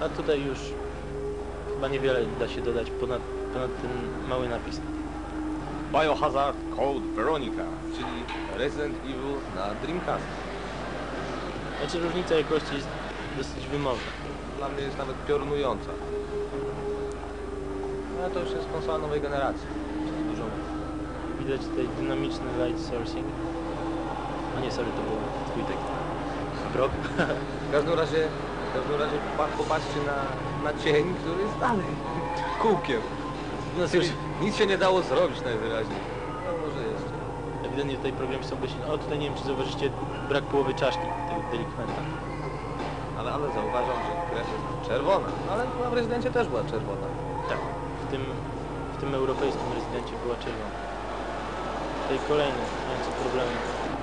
A tutaj już chyba niewiele da się dodać ponad, ponad ten mały napis. Biohazard Code Veronica, czyli Resident Evil na Dreamcast. Znaczy różnica jakości jest dosyć wymowna. Dla mnie jest nawet piorunująca. Ale to już jest konsola nowej generacji. Dużo. Widać tutaj dynamiczny light sourcing. A nie, sorry, to był twój tekst. Brok. W każdym razie, w każdym razie pa- popatrzcie na, na cień, który jest dalej. Kółkiem. No cóż, Nic się nie dało zrobić najwyraźniej. No może jeszcze. ewidentnie tutaj programy są dość... O, tutaj nie wiem, czy zauważycie brak połowy czaszki tego delikwenta. Ale, ale zauważam, że krew jest czerwona. Ale chyba w rezydencie też była czerwona. Tak, w tym, w tym europejskim rezydencie była czerwona. Tutaj kolejny mający problemy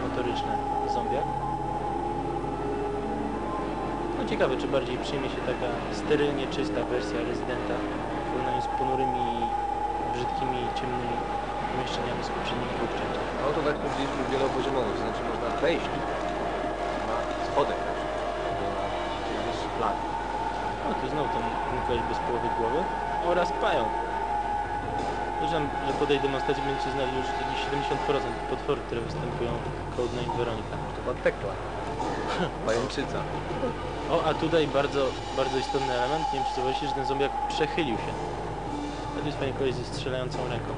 motoryczne zombiak. No ciekawe, czy bardziej przyjmie się taka sterylnie czysta wersja rezydenta w porównaniu z ponurymi, brzydkimi, ciemnymi pomieszczeniami z poprzednich dwóch części. No to tak powiedzieliśmy wielopoziomowy, to znaczy można wejść na schodek też. Na wyższy plan. O, tu znowu ten ten koleś bez połowy głowy oraz pająk. Uważam, że po tej demonstracji będziecie znali już jakieś 70% potworów, które występują w Codename Veronica. To była tekla. Pajęczyca. O, a tutaj bardzo, bardzo istotny element, nie wiem czy zauważyliście, że ten zombiak przechylił się. A tu jest fajnie koleś ze strzelającą ręką.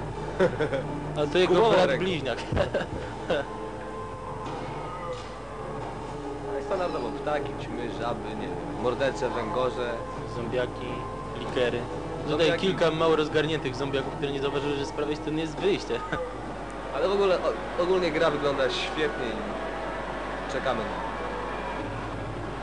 Ale to jego brat ręką. bliźniak. No i standardowo ptaki, ćmy, żaby, nie wiem, mordercze, węgorze. Zombiaki, likery. Tutaj Zombiaki. kilka mało rozgarniętych zombiaków, które nie zauważyły, że z prawej strony jest wyjście. Ale w ogóle o, ogólnie gra wygląda świetnie i czekamy na